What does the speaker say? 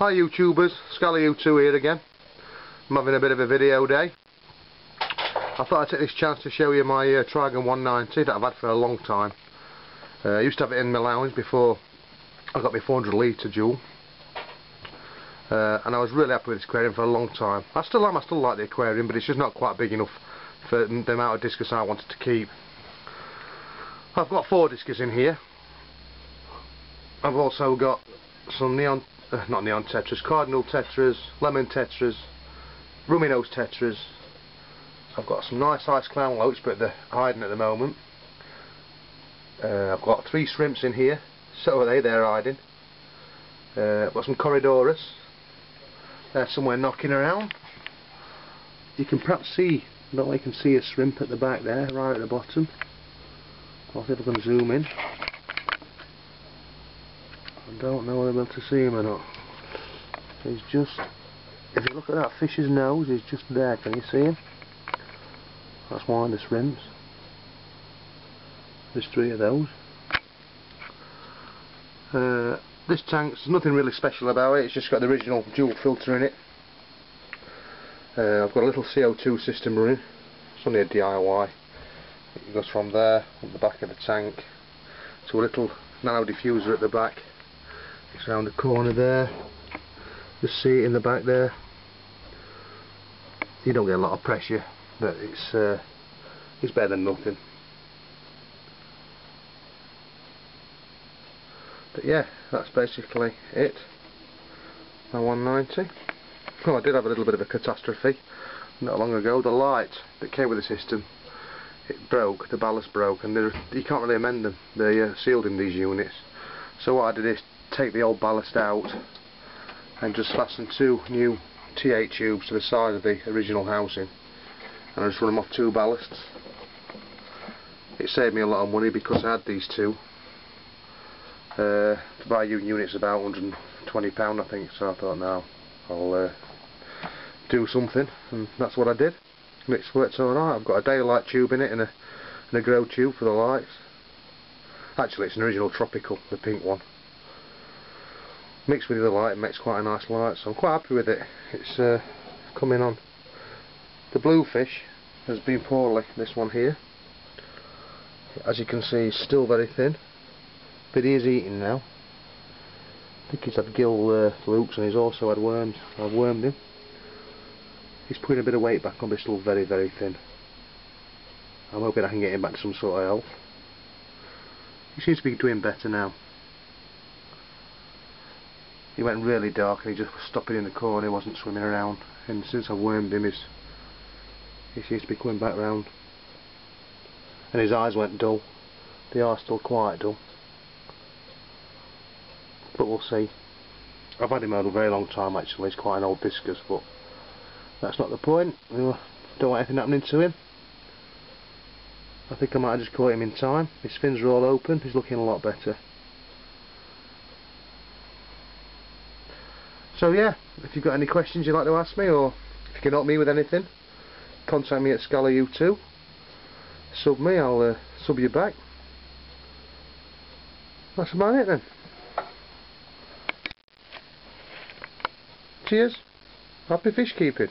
Hi YouTubers, Scally2 here again. I'm having a bit of a video day. I thought I'd take this chance to show you my uh, Trigon 190 that I've had for a long time. Uh, I used to have it in my lounge before I got my 400 litre Juwel. Uh, and I was really happy with this aquarium for a long time. I still am, I still like the aquarium, but it's just not quite big enough for the amount of discus I wanted to keep. I've got four discus in here. I've also got some neon uh, not neon tetras, cardinal tetras, lemon tetras, rummy nose tetras. I've got some nice ice clown loach, but they're hiding at the moment. Uh, I've got three shrimps in here, so are they, they're hiding. Uh, I've got some Corydoras, they're somewhere knocking around. You can perhaps see, I don't know you can see a shrimp at the back there, right at the bottom. I'll see if I can zoom in. I don't know whether I'm able to see him or not. He's just, if you look at that fish's nose, he's just there, can you see him? That's one of the shrimps. There's three of those. Uh, this tank's nothing really special about it, it's just got the original dual filter in it. Uh, I've got a little CO2 system running, it's only a DIY. It goes from there, on the back of the tank, to a little nano diffuser at the back it's around the corner there. Just see it in the back there. You don't get a lot of pressure, but it's uh, it's better than nothing. But yeah, that's basically it. My 190. Well, I did have a little bit of a catastrophe not long ago. The light that came with the system, it broke, the ballast broke, and you can't really amend them. They're uh, sealed in these units. So what I did is take the old ballast out and just fasten two new T8 tubes to the side of the original housing. And I just run them off two ballasts. It saved me a lot of money because I had these two. Uh, to buy new units about £120 I think. So I thought now I'll uh, do something. And that's what I did. And it's worked alright I've got a daylight tube in it and a, and a grow tube for the lights. Actually it's an original tropical the pink one mixed with the light makes quite a nice light so I'm quite happy with it. It's uh, coming on. The bluefish has been poorly this one here. As you can see he's still very thin but he is eating now. I think he's had gill uh, flukes and he's also had worms. I've wormed him. He's putting a bit of weight back on but he's still very very thin. I'm hoping I can get him back to some sort of health. He seems to be doing better now he went really dark and he just was stopping in the corner, he wasn't swimming around. And since I wormed him, he's, he seems to be coming back round. And his eyes went dull. They are still quite dull. But we'll see. I've had him out a very long time actually, he's quite an old discus, but that's not the point. We don't want anything happening to him. I think I might have just caught him in time. His fins are all open, he's looking a lot better. So yeah, if you've got any questions you'd like to ask me or if you can help me with anything, contact me at Scally2. Sub me, I'll uh, sub you back. That's about it then. Cheers. Happy fish keeping.